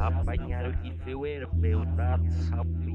Up my narrow influence, build that something.